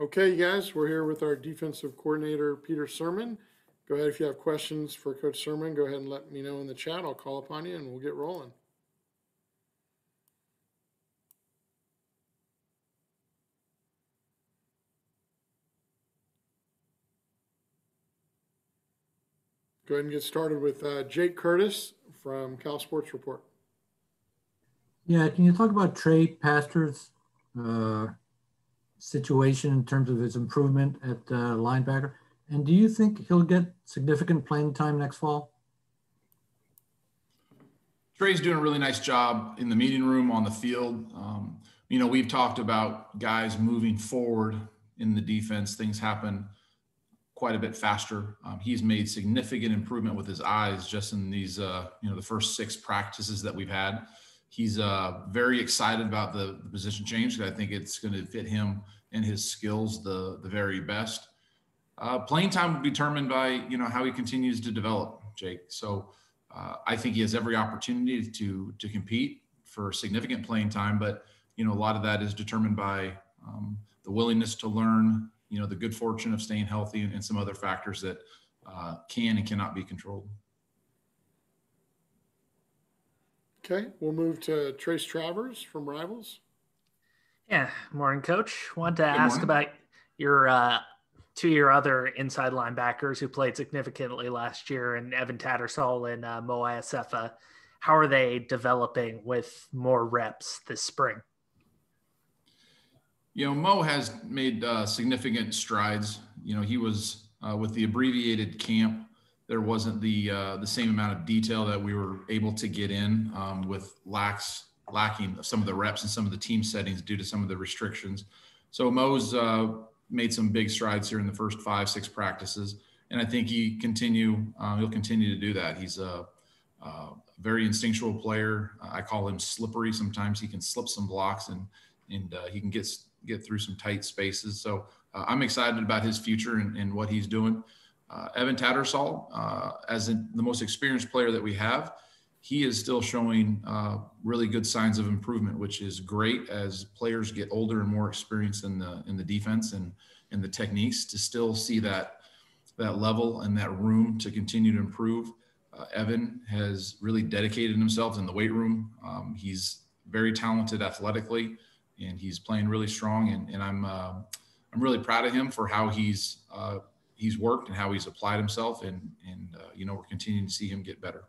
Okay, you guys, we're here with our defensive coordinator, Peter Sirmon. Go ahead, if you have questions for Coach Sirmon, go ahead and let me know in the chat. I'll call upon you and we'll get rolling. Go ahead and get started with uh, Jake Curtis from Cal Sports Report. Yeah, can you talk about Trey Paster's uh, situation in terms of his improvement at uh, linebacker? And do you think he'll get significant playing time next fall? Trey's doing a really nice job in the meeting room on the field. Um, you know, we've talked about guys moving forward in the defense. Things happen quite a bit faster. Um, he's made significant improvement with his eyes just in these, uh, you know, the first six practices that we've had. He's uh, very excited about the, the position change. I think it's going to fit him and his skills the the very best. Uh, playing time will be determined by you know how he continues to develop, Jake. So uh, I think he has every opportunity to to compete for significant playing time, but you know a lot of that is determined by um, the willingness to learn, you know, the good fortune of staying healthy, and, and some other factors that uh, can and cannot be controlled. Okay, we'll move to Trace Travers from Rivals. Yeah, morning, Coach. Want to Good ask morning. about your uh, two your other inside linebackers who played significantly last year, and Evan Tattersall and uh, Mo Iosefa. How are they developing with more reps this spring? You know, Mo has made uh, significant strides. You know, he was uh, with the abbreviated camp. There wasn't the uh, the same amount of detail that we were able to get in um, with lacks lacking some of the reps and some of the team settings due to some of the restrictions. So Mo's uh, made some big strides here in the first five six practices, and I think he continue uh, he'll continue to do that. He's a, a very instinctual player. I call him slippery. Sometimes he can slip some blocks and and uh, he can get get through some tight spaces. So uh, I'm excited about his future and, and what he's doing. Uh, Evan Tattersall, uh, as in the most experienced player that we have, he is still showing uh, really good signs of improvement, which is great as players get older and more experienced in the in the defense and in the techniques to still see that that level and that room to continue to improve. Uh, Evan has really dedicated himself in the weight room. Um, he's very talented athletically, and he's playing really strong. And, and I'm uh, I'm really proud of him for how he's uh, he's worked and how he's applied himself. And and uh, you know we're continuing to see him get better.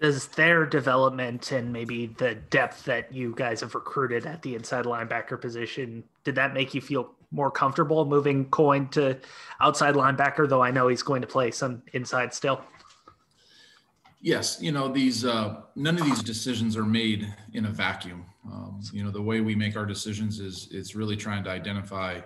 Does their development and maybe the depth that you guys have recruited at the inside linebacker position did that make you feel more comfortable moving Kuony to outside linebacker? Though I know he's going to play some inside still. Yes, you know these. Uh, none of these decisions are made in a vacuum. Um, you know the way we make our decisions is it's really trying to identify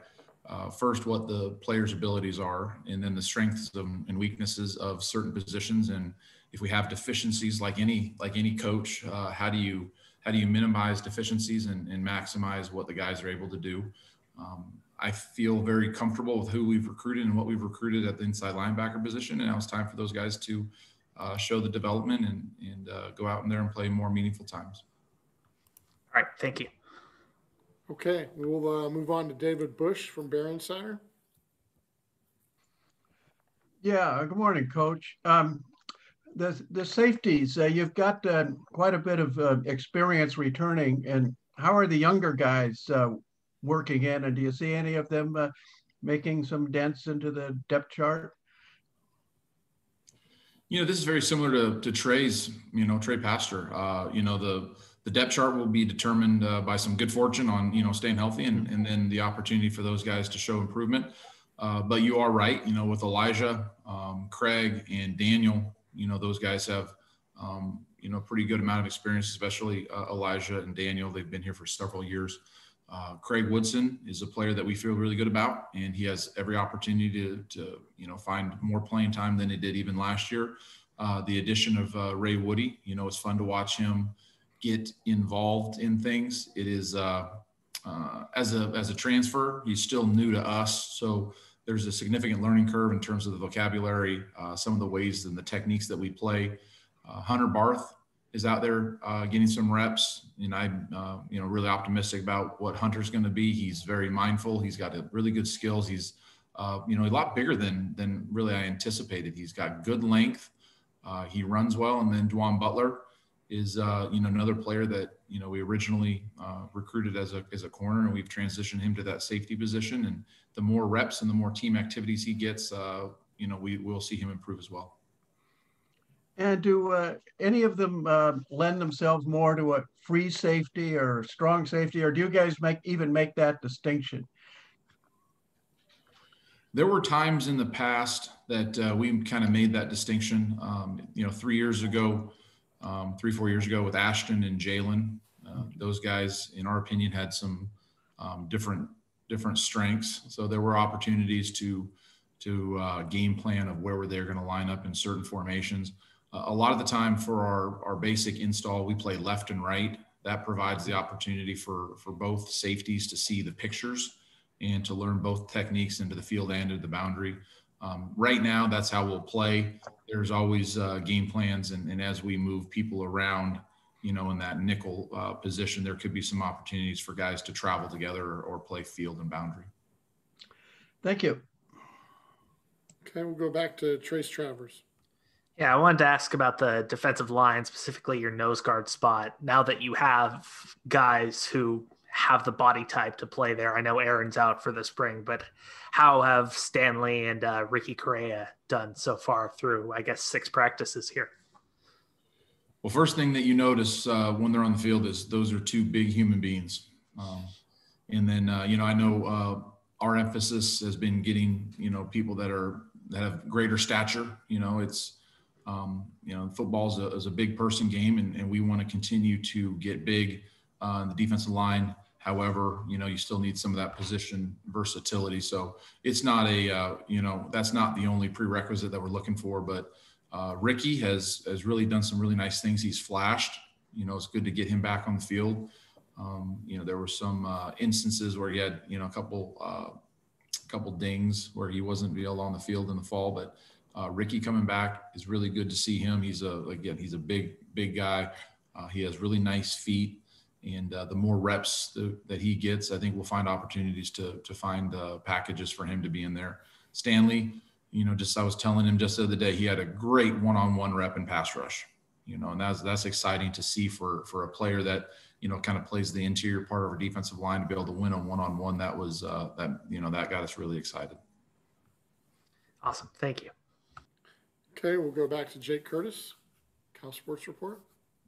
uh, first what the player's abilities are, and then the strengths and weaknesses of certain positions. And if we have deficiencies, like any like any coach, uh, how do you how do you minimize deficiencies and, and maximize what the guys are able to do? Um, I feel very comfortable with who we've recruited and what we've recruited at the inside linebacker position, and now it's time for those guys to uh, show the development and and uh, go out in there and play more meaningful times. All right, thank you. Okay, we'll uh, move on to David Bush from Bear Insider. Yeah, good morning, Coach. Um, the the safeties, uh, you've got uh, quite a bit of uh, experience returning, and how are the younger guys uh, working in? And do you see any of them uh, making some dents into the depth chart? You know, this is very similar to, to Trey's, you know, Trey Paster. Uh, you know, the the depth chart will be determined uh, by some good fortune on, you know, staying healthy and, and then the opportunity for those guys to show improvement. Uh, but you are right, you know, with Elijah, um, Craig, and Daniel, you know, those guys have, um, you know, a pretty good amount of experience, especially uh, Elijah and Daniel. They've been here for several years. Uh, Craig Woodson is a player that we feel really good about, and he has every opportunity to, to you know, find more playing time than he did even last year. Uh, the addition of uh, Ray Woody, you know, it's fun to watch him get involved in things. It is uh, uh, as a as a transfer, he's still new to us, so there's a significant learning curve in terms of the vocabulary, uh, some of the ways and the techniques that we play. Uh, Hunter Barth is out there uh, getting some reps, and I'm uh, you know really optimistic about what Hunter's going to be. He's very mindful. He's got really good skills. He's you know a lot bigger than than really I anticipated. He's got good length. He runs well, and then Dwan Butler is uh, you know another player that you know we originally uh, recruited as a as a corner, and we've transitioned him to that safety position. And the more reps and the more team activities he gets, uh, you know we will see him improve as well. And do uh, any of them uh, lend themselves more to a free safety or strong safety, or do you guys make even make that distinction? There were times in the past that uh, we kind of made that distinction. Um, you know, three years ago, um, three four years ago with Ashtyn and Jaylinn, uh, those guys, in our opinion, had some um, different different strengths. So there were opportunities to to uh, game plan of where they're going to line up in certain formations a lot of the time for our, our basic install, we play left and right. That provides the opportunity for, for both safeties to see the pictures and to learn both techniques into the field and into the boundary. Um, right now, that's how we'll play. There's always uh, game plans, and, and, as we move people around, you know, in that nickel uh, position, there could be some opportunities for guys to travel together or, or play field and boundary. Thank you. Okay, we'll go back to Trace Travers. Yeah, I wanted to ask about the defensive line, specifically your nose guard spot. Now that you have guys who have the body type to play there, I know Aaron's out for the spring, but how have Stanley and uh, Ricky Correia done so far through, I guess, six practices here? Well, first thing that you notice uh, when they're on the field is those are two big human beings. Um, and then, uh, you know, I know uh, our emphasis has been getting, you know, people that are that have greater stature. You know, it's um, you know, football is a, is a, big person game, and, and we want to continue to get big uh, in the defensive line. However, you know, you still need some of that position versatility. So it's not a, uh, you know, that's not the only prerequisite that we're looking for. But uh, Ricky has has really done some really nice things. He's flashed. You know, it's good to get him back on the field. Um, you know, there were some uh, instances where he had, you know, a couple, uh, couple dings where he wasn't able on the field in the fall, but uh, Ricky coming back is really good to see him. He's a again he's a big big guy. Uh, he has really nice feet, and uh, the more reps the, that he gets, I think we'll find opportunities to to find uh, packages for him to be in there. Stanley, you know, just I was telling him just the other day he had a great one-on-one rep in pass rush. You know, and that's that's exciting to see for for a player that you know kind of plays the interior part of our defensive line to be able to win a one-on-one. That was uh, that you know that got us really excited. Awesome, thank you. Okay, we'll go back to Jake Curtis, Cal Sports Report.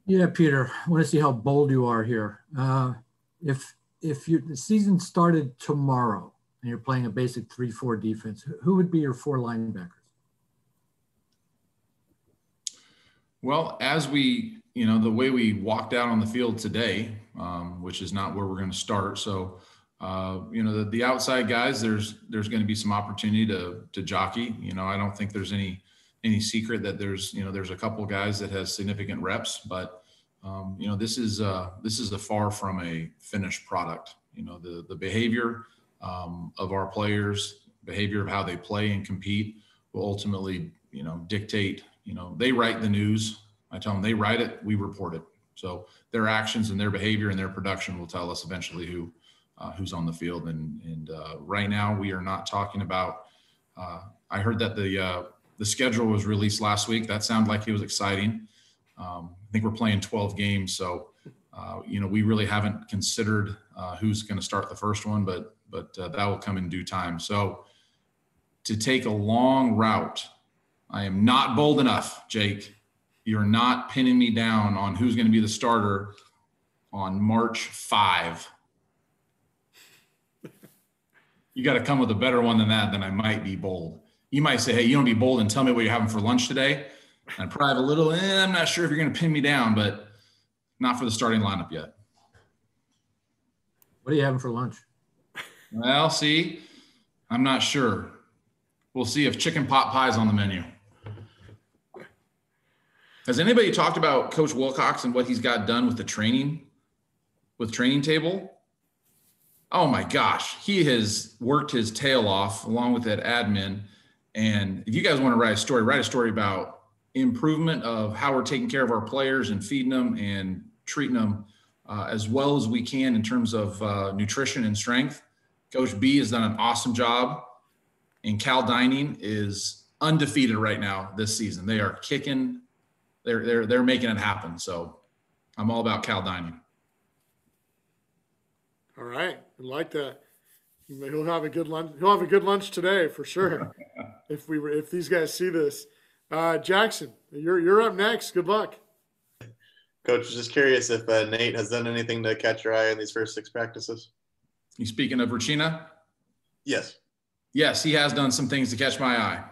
Yeah, Peter, I want to see how bold you are here. Uh, if if you, the season started tomorrow and you're playing a basic three-four defense, who would be your four linebackers? Well, as we, you know, the way we walked out on the field today, um, which is not where we're going to start. So, uh, you know, the, the outside guys, there's there's going to be some opportunity to to jockey. You know, I don't think there's any any secret that there's you know there's a couple guys that has significant reps, but um, you know this is uh, this is a far from a finished product. You know the the behavior um, of our players, behavior of how they play and compete will ultimately you know dictate. You know they write the news. I tell them they write it, we report it. So their actions and their behavior and their production will tell us eventually who uh, who's on the field. And and uh, right now we are not talking about. Uh, I heard that the uh, the schedule was released last week. That sounded like it was exciting. Um, I think we're playing 12 games, so uh, you know we really haven't considered uh, who's going to start the first one, but but uh, that will come in due time. So to take a long route, I am not bold enough, Jake. You're not pinning me down on who's going to be the starter on March 5. You got to come with a better one than that, then I might be bold you might say, hey, you don't be bold and tell me what you're having for lunch today. And probably have a little, eh, I'm not sure if you're going to pin me down, but not for the starting lineup yet. What are you having for lunch? Well, see, I'm not sure. We'll see if chicken pot pie is on the menu. Has anybody talked about Coach Wilcox and what he's got done with the training, with training table? Oh my gosh, he has worked his tail off along with that admin and if you guys want to write a story, write a story about improvement of how we're taking care of our players and feeding them and treating them uh, as well as we can in terms of uh, nutrition and strength. Coach B has done an awesome job, and Cal Dining is undefeated right now this season. They are kicking, they're they're they're making it happen. So I'm all about Cal Dining. All right, I like that. He'll have a good lunch. He'll have a good lunch today for sure. if we were, if these guys see this, uh, Jackson, you're you're up next. Good luck. Coach, just curious if uh, Nate has done anything to catch your eye in these first six practices. You speaking of Rutchena? Yes. Yes, he has done some things to catch my eye.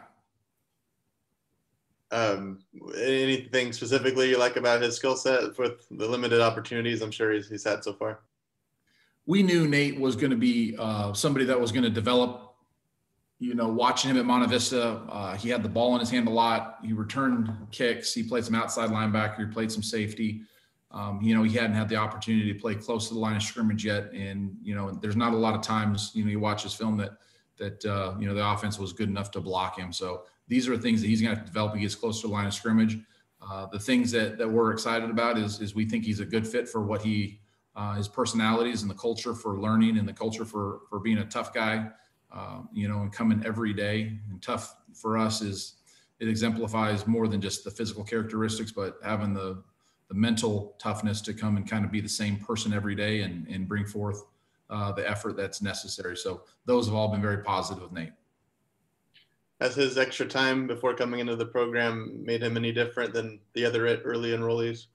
Um, anything specifically you like about his skill set with the limited opportunities I'm sure he's, he's had so far? we knew Nate was going to be uh, somebody that was going to develop. You know, watching him at Monte Vista, uh, he had the ball in his hand a lot. He returned kicks. He played some outside linebacker. He played some safety. Um, you know, he hadn't had the opportunity to play close to the line of scrimmage yet, and you know, there's not a lot of times. You know, you watch his film that that uh, you know the offense was good enough to block him. So these are things that he's going to to develop. He gets close to the line of scrimmage. Uh, the things that that we're excited about is is we think he's a good fit for what he uh, his personalities and the culture for learning and the culture for for being a tough guy, uh, you know, and coming every day. And tough for us is it exemplifies more than just the physical characteristics, but having the the mental toughness to come and kind of be the same person every day and and bring forth uh, the effort that's necessary. So those have all been very positive with Nate. Has his extra time before coming into the program made him any different than the other early enrollees?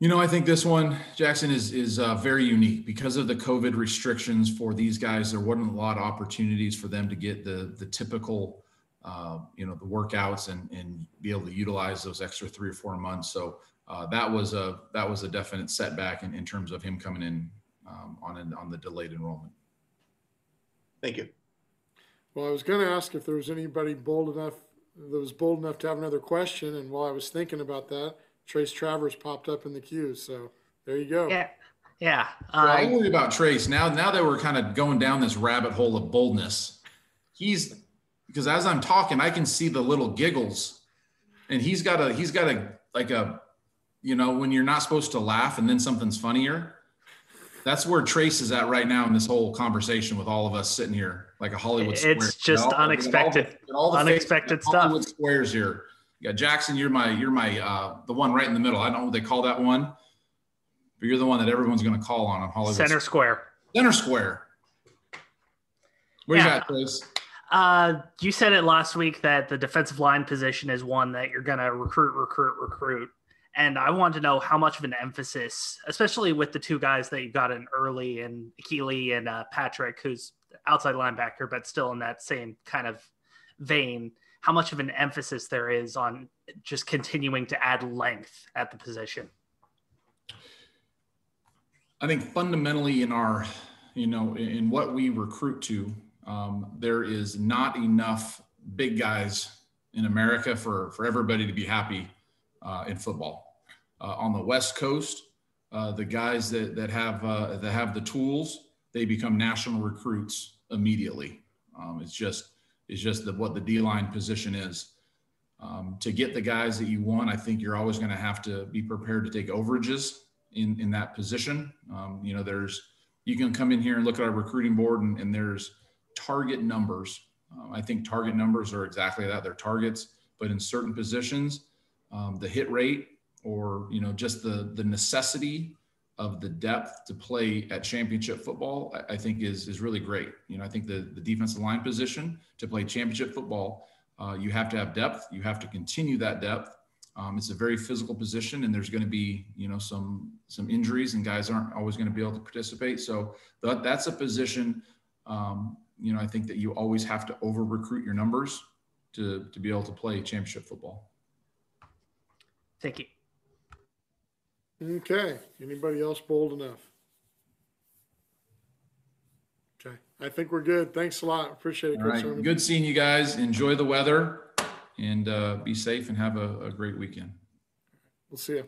You know, I think this one, Jackson, is is uh, very unique because of the COVID restrictions for these guys. There wasn't a lot of opportunities for them to get the the typical, uh, you know, the workouts and and be able to utilize those extra three or four months. So uh, that was a that was a definite setback in, in terms of him coming in um, on an, on the delayed enrollment. Thank you. Well, I was going to ask if there was anybody bold enough that was bold enough to have another question, and while I was thinking about that, Trace Travers popped up in the queue. So there you go. Yeah. Yeah. Well, I Uh, worry about Trace now. Now that we're kind of going down this rabbit hole of boldness, he's because as I'm talking, I can see the little giggles, and he's got a he's got a like a you know when you're not supposed to laugh and then something's funnier. That's where Trace is at right now in this whole conversation with all of us sitting here like a Hollywood. It's square. just You know, look at all the- unexpected- all the unexpected faces, stuff. Hollywood squares here. Got Jackson. You're my you're my uh, the one right in the middle. I don't know what they call that one, but you're the one that everyone's going to call on on Hollywood. center square. Center square. What do you Yeah. got, Trace? Uh, you said it last week that the defensive line position is one that you're going to recruit, recruit, recruit. And I want to know how much of an emphasis, especially with the two guys that you got in early and Keeley and uh, Patrick, who's outside linebacker, but still in that same kind of vein, how much of an emphasis there is on just continuing to add length at the position. I think fundamentally in our, you know, in, what we recruit to, um, there is not enough big guys in America for for everybody to be happy uh, in football. Uh, on the West Coast, uh, the guys that that have uh, that have the tools, they become national recruits immediately. Um, it's just it's just the, what the D line position is. Um, to get the guys that you want, I think you're always going to have to be prepared to take overages in in that position. Um, you know, there's you can come in here and look at our recruiting board, and, and there's target numbers. Um, I think target numbers are exactly that. They're targets, but in certain positions, um, the hit rate or you know just the the necessity of the depth to play at championship football, I, think is is really great. You know, I think the the defensive line position to play championship football, uh, you have to have depth. You have to continue that depth. Um, it's a very physical position, and there's going to be you know some some injuries, and guys aren't always going to be able to participate. So that, that's a position. Um, you know, I think that you always have to over recruit your numbers to to be able to play championship football. Thank you. Okay. Anybody else bold enough? Okay. I think we're good. Thanks a lot. Appreciate it, All right, Sirmon. good seeing you guys. Enjoy the weather, and uh, be safe and have a, a great weekend. We'll see you.